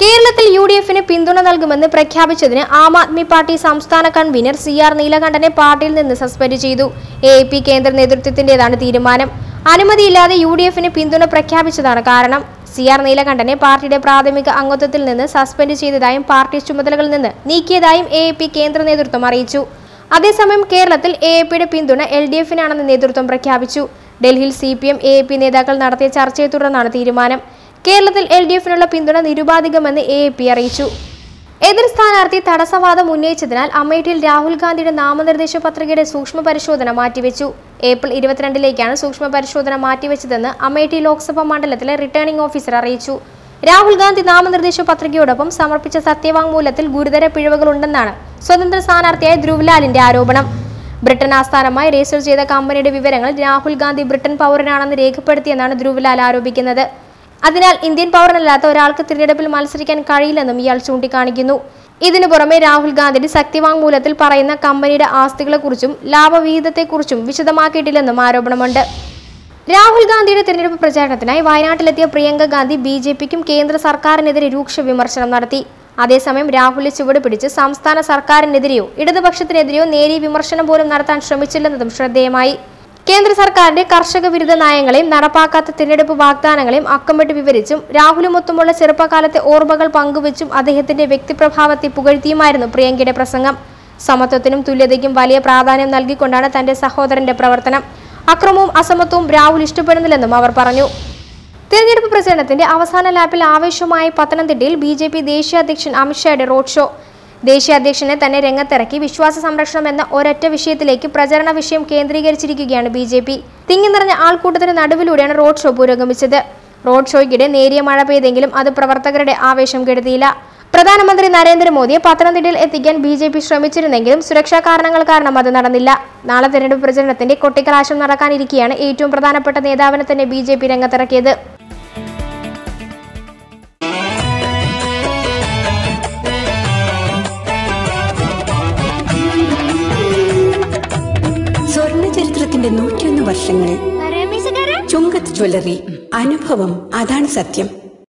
കേരളത്തിൽ U D എഫിന് പിന്തുണ നൽകുമെന്ന് പ്രഖ്യാപിച്ചതിന് ആം ആദ്മി പാർട്ടി സംസ്ഥാന കൺവീനർ സി ആർ നീലകണ്ഠനെ പാർട്ടിയിൽ നിന്ന് സസ്പെൻഡ് ചെയ്തു. എ പി കേന്ദ്ര നേതൃത്വത്തിന്റേതാണ് തീരുമാനം. അനുമതിയില്ലാതെ യു ഡി എഫിന് പിന്തുണ പ്രഖ്യാപിച്ചതാണ് കാരണം സി ആർ നീലകണ്ഠനെ പാർട്ടിയുടെ പ്രാഥമിക അംഗത്വത്തിൽ നിന്ന് സസ്പെൻഡ് ചെയ്തതായും പാർട്ടി ചുമതലകളിൽ നിന്ന് നീക്കിയതായും എ പി കേന്ദ്ര നേതൃത്വം അറിയിച്ചു. അതേസമയം കേരളത്തിൽ എ പിയുടെ പിന്തുണ എൽ ഡി എഫിനാണെന്ന് നേതൃത്വം പ്രഖ്യാപിച്ചു. ഡൽഹിയിൽ C P M A P നേതാക്കൾ നടത്തിയ ചർച്ചയെ തുടർന്നാണ് തീരുമാനം. കേരളത്തിൽ എൽ ഡി എഫിനുള്ള പിന്തുണ നിരുപാധികമെന്ന് എ പി അറിയിച്ചു. എതിർ സ്ഥാനാർത്ഥി തടസ്സവാദം ഉന്നയിച്ചതിനാൽ അമേഠിയിൽ രാഹുൽ ഗാന്ധിയുടെ നാമനിർദ്ദേശ പത്രികയുടെ സൂക്ഷ്മ പരിശോധന മാറ്റിവെച്ചു. ഏപ്രിൽ ഇരുപത്തിരണ്ടിലേക്കാണ് സൂക്ഷ്മ പരിശോധന മാറ്റിവെച്ചതെന്ന് അമേഠി ലോക്സഭാ മണ്ഡലത്തിലെ റിട്ടേണിംഗ് ഓഫീസർ അറിയിച്ചു. രാഹുൽ ഗാന്ധി നാമനിർദ്ദേശ പത്രികയോടൊപ്പം സമർപ്പിച്ച സത്യവാങ്മൂലത്തിൽ ഗുരുതര പിഴവുകളുണ്ടെന്നാണ് സ്വതന്ത്ര സ്ഥാനാർത്ഥിയായ ധ്രുവ്ലാലിന്റെ ആരോപണം. ബ്രിട്ടൻ ആസ്ഥാനമായി രജിസ്റ്റർ ചെയ്ത കമ്പനിയുടെ വിവരങ്ങൾ രാഹുൽ ഗാന്ധി ബ്രിട്ടൻ പൗരനാണെന്ന് രേഖപ്പെടുത്തിയെന്നാണ് ധ്രുവ്ലാൽ ആരോപിക്കുന്നത്. അതിനാൽ ഇന്ത്യൻ പൗരനല്ലാത്ത ഒരാൾക്ക് തിരഞ്ഞെടുപ്പിൽ മത്സരിക്കാൻ കഴിയില്ലെന്നും ഇയാൾ ചൂണ്ടിക്കാണിക്കുന്നു. ഇതിനു പുറമെ രാഹുൽ ഗാന്ധിയുടെ ശക്തിവാങ്മൂലത്തിൽ പറയുന്ന കമ്പനിയുടെ ആസ്തികളെക്കുറിച്ചും ലാഭവിഹിതത്തെക്കുറിച്ചും വിശദമാക്കിയിട്ടില്ലെന്നും ആരോപണമുണ്ട്. രാഹുൽ ഗാന്ധിയുടെ തിരഞ്ഞെടുപ്പ് പ്രചാരണത്തിനായി വയനാട്ടിലെത്തിയ പ്രിയങ്ക ഗാന്ധി ബി ജെ പിക്കും കേന്ദ്ര സർക്കാരിനെതിരെ രൂക്ഷ വിമർശനം നടത്തി. അതേസമയം രാഹുലിനെ ചുവട് പിടിച്ച് സംസ്ഥാന സർക്കാരിനെതിരെയോ ഇടതുപക്ഷത്തിനെതിരെയോ നേരിയ വിമർശനം പോലും നടത്താൻ ശ്രമിച്ചില്ലെന്നതും ശ്രദ്ധേയമായി. കേന്ദ്ര സർക്കാരിന്റെ കർഷക വിരുദ്ധ നയങ്ങളെയും നടപ്പാക്കാത്ത തിരഞ്ഞെടുപ്പ് വാഗ്ദാനങ്ങളെയും അക്കമിട്ട് വിവരിച്ചും രാഹുലുമൊത്തുമുള്ള ചെറുപ്പകാലത്തെ ഓർമ്മകൾ പങ്കുവച്ചും അദ്ദേഹത്തിന്റെ വ്യക്തിപ്രഭാവത്തെ പുകഴ്ത്തിയുമായിരുന്നു പ്രിയങ്കയുടെ പ്രസംഗം. സമത്വത്തിനും തുല്യതയ്ക്കും വലിയ പ്രാധാന്യം നൽകിക്കൊണ്ടാണ് തന്റെ സഹോദരന്റെ പ്രവർത്തനം. അക്രമവും അസമത്വവും രാഹുൽ ഇഷ്ടപ്പെടുന്നില്ലെന്നും അവർ പറഞ്ഞു. തിരഞ്ഞെടുപ്പ് പ്രചരണത്തിന്റെ അവസാന ലാപ്പിൽ ആവേശമായി പത്തനംതിട്ടയിൽ ബി ദേശീയ അധ്യക്ഷൻ അമിത്ഷായുടെ റോഡ് ഷോ. ദേശീയ അധ്യക്ഷനെ തന്നെ രംഗത്തിറക്കി വിശ്വാസ സംരക്ഷണം എന്ന ഒരൊറ്റ വിഷയത്തിലേക്ക് പ്രചരണ വിഷയം കേന്ദ്രീകരിച്ചിരിക്കുകയാണ് ബി ജെ പി. തിങ്ങി നിറഞ്ഞ ആൾക്കൂട്ടത്തിന് നടുവിലൂടെയാണ് റോഡ് ഷോ പുരോഗമിച്ചത്. റോഡ് ഷോയ്ക്കിടെ നേരിയ മഴ പെയ്തെങ്കിലും അത് പ്രവർത്തകരുടെ ആവേശം കെടുത്തിയില്ല. പ്രധാനമന്ത്രി നരേന്ദ്രമോദിയെ പത്തനംതിട്ടയിൽ എത്തിക്കാൻ ബി ജെ പി ശ്രമിച്ചിരുന്നെങ്കിലും സുരക്ഷാ കാരണങ്ങൾ കാരണം അത് നടന്നില്ല. നാളെ തെരഞ്ഞെടുപ്പ് പ്രചരണത്തിന്റെ കൊട്ടിക്കലാശം നടക്കാനിരിക്കെയാണ് ഏറ്റവും പ്രധാനപ്പെട്ട നേതാവിനെ തന്നെ ബി ജെ പി രംഗത്തിറക്കിയത്. വർഷങ്ങൾ ചുങ്കത്ത് ജ്വല്ലറി അനുഭവം അതാണ് സത്യം.